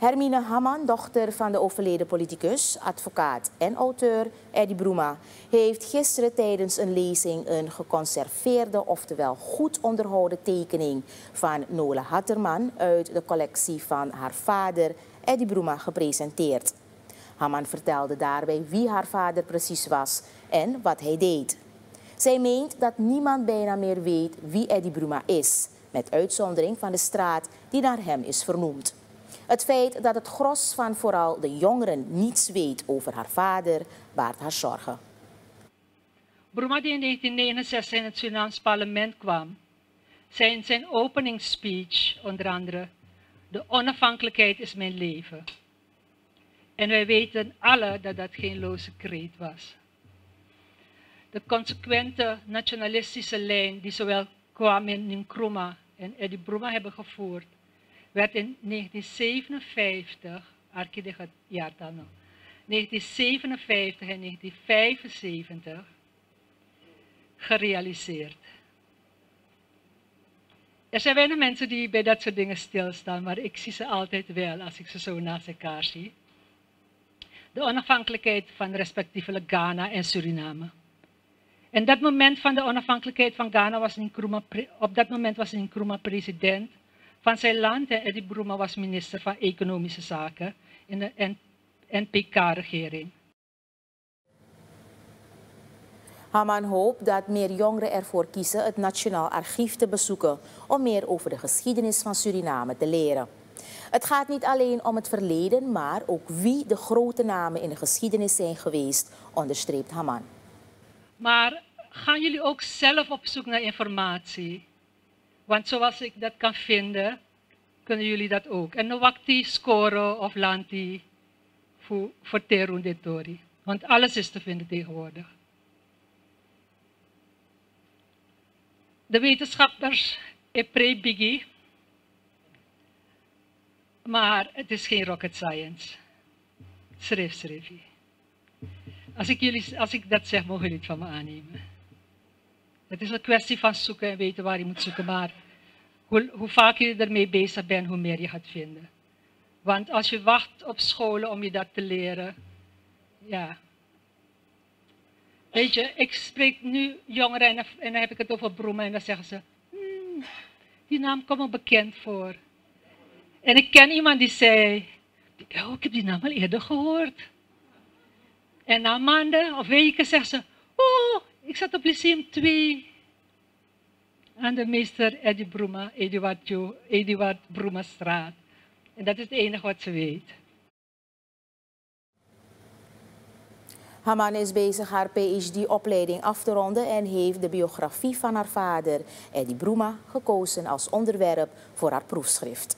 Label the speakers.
Speaker 1: Hermine Hamman, dochter van de overleden politicus, advocaat en auteur Eddie Broema, heeft gisteren tijdens een lezing een geconserveerde, oftewel goed onderhouden tekening van Nola Hatterman uit de collectie van haar vader Eddie Broema gepresenteerd. Hamman vertelde daarbij wie haar vader precies was en wat hij deed. Zij meent dat niemand bijna meer weet wie Eddie Broema is, met uitzondering van de straat die naar hem is vernoemd. Het feit dat het gros van vooral de jongeren niets weet over haar vader, baart haar zorgen.
Speaker 2: Bruma die in 1969 in het Surinaams parlement kwam, zei in zijn openingsspeech onder andere, de onafhankelijkheid is mijn leven. En wij weten alle dat dat geen loze kreet was. De consequente nationalistische lijn die zowel Kwame Nkrumah en Eddie Bruma hebben gevoerd, werd in 1957, Arki het jaartal nog, 1957 en 1975 gerealiseerd. Er zijn weinig mensen die bij dat soort dingen stilstaan, maar ik zie ze altijd wel als ik ze zo naast elkaar zie. De onafhankelijkheid van respectievelijk Ghana en Suriname. En dat moment van de onafhankelijkheid van Ghana was Nkrumah, op dat moment was Nkrumah president van zijn land. En Eddie Bruma was minister van Economische Zaken in de NPK-regering.
Speaker 1: Haman hoopt dat meer jongeren ervoor kiezen het Nationaal Archief te bezoeken om meer over de geschiedenis van Suriname te leren. Het gaat niet alleen om het verleden, maar ook wie de grote namen in de geschiedenis zijn geweest, onderstreept Haman.
Speaker 2: Maar gaan jullie ook zelf op zoek naar informatie? Want zoals ik dat kan vinden, kunnen jullie dat ook. En wakti scoren of lanti voor, voor terundetori. Want alles is te vinden tegenwoordig. De wetenschappers pre biggie. Maar het is geen rocket science. Schrijf, schrijf. Als ik, jullie, als ik dat zeg, mogen jullie het van me aannemen. Het is een kwestie van zoeken en weten waar je moet zoeken. Maar hoe, hoe vaak je ermee bezig bent, hoe meer je gaat vinden. Want als je wacht op scholen om je dat te leren, ja. Weet je, ik spreek nu jongeren en, dan heb ik het over Broemen en dan zeggen ze, hmm, die naam komt me bekend voor. En ik ken iemand die zei, oh, ik heb die naam al eerder gehoord. En na maanden of weken zegt ze, oh, ik zat op Lyceum 2 aan de meester Eddie Bruma, Eduard, straat. En dat is het enige wat ze weet.
Speaker 1: Haman is bezig haar PhD-opleiding af te ronden en heeft de biografie van haar vader, Eddie Bruma, gekozen als onderwerp voor haar proefschrift.